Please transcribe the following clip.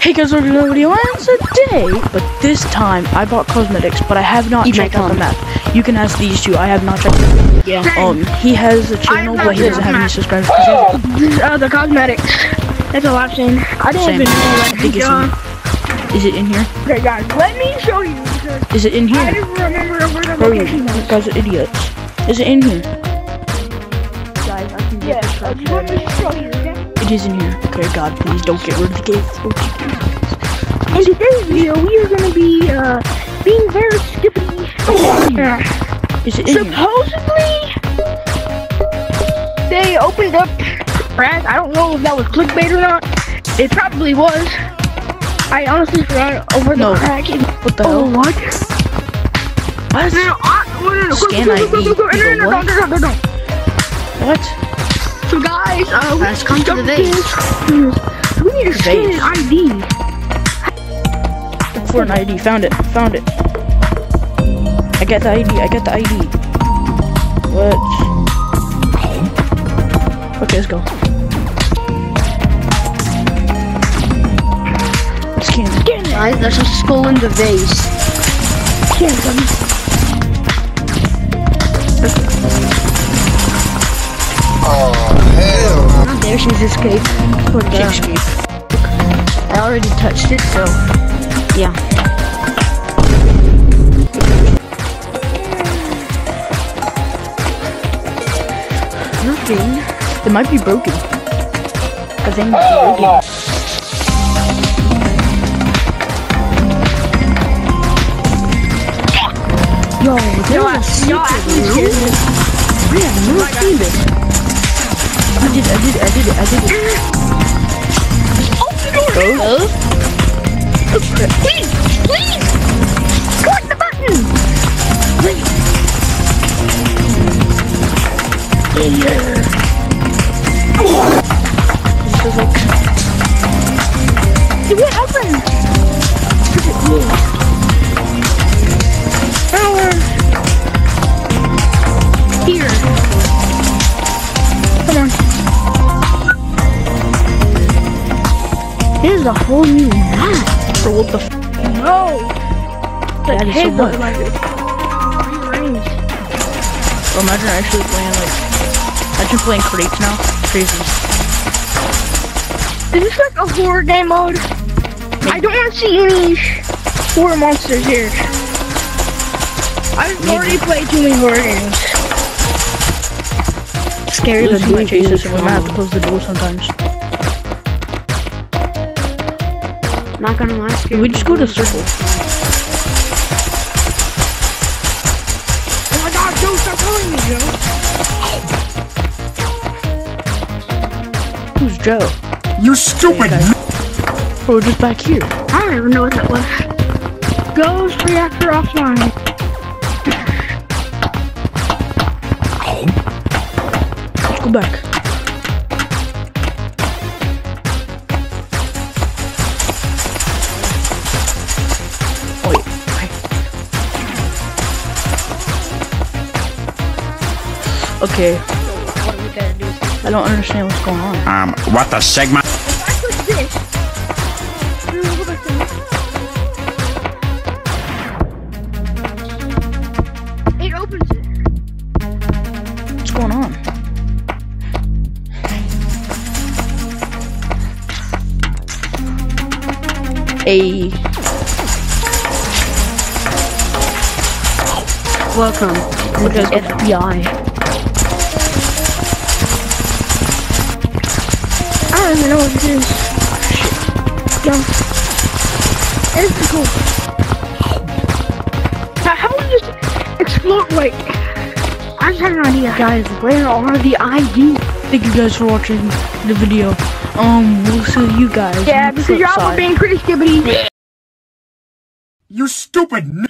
Hey guys, welcome to another video, and today, but this time, I bought cosmetics, but I have not checked out the map. You can ask these two, I have not checked it. Yeah. Um, he has a channel, but he doesn't have any subscribers. Uh, the cosmetics. That's all I've seen. I don't Same. even know I think it's in, is it in here? Okay, guys, let me show you Is it in here? I don't remember where the Bro, location you was. guys are idiots. Is it in here? Guys, I can Yes, I just want to show you. Okay? It is in here. Okay, God, please don't get rid of the gate. In today's video, we are going to be uh, being very skippy. Uh, Is it in supposedly, they opened up crack. I don't know if that was clickbait or not. It probably was. I honestly forgot over the No. crack. What the Oh, hell? what? What? Scan go, go, go, go, go, ID. What? So guys, uh, we Guys, come to the vase. We need Vase. an ID. Look for an ID. Found it. Found it. I get the ID. I get the ID. What? Okay, let's go. Let's scan it. Scan it. Guys, there's a skull in the vase. Scan it, she's escaped. Poor She girl. escaped. I already touched it, so yeah. Nothing. It might be broken. Cause I'm oh, broken. Yo, there was a Yo, I secret actually room. I have I did it. I did it. I did it. I did it. Oh, Please, please. Click the button. this is like It won't Here's a whole new map. for what the f- No. The That is so much. like rearranged. Imagine actually playing like imagine playing crates now. Crazy. Is this like a horror game mode? I don't want to see any horror monsters here. I've already played too many horror games. Scary but Lucy might chase us, and we might have to close the door sometimes. Not gonna lie, Can scary. we just go to circle? Oh my god, Joe, stop calling me, Joe. Who's Joe? You stupid Okay. Oh, just back here. I don't even know what that was. Ghost reactor offline. Let's go back. Okay. What we gotta do is I don't understand what's going on. Um, what the Sigma? If this, then we'll go back to this. It opens it. What's going on? Hey, welcome to the. FBI. Don't even know what it is. No. It's pretty cool. How, how about we just explore? Wait. I just had an idea. Guys, where are the IDs? thank you guys for watching the video. Um, we'll see you guys. Yeah, because flip y'all were being pretty skibbity. You stupid. n-